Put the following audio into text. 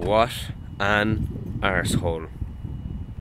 What an arsehole.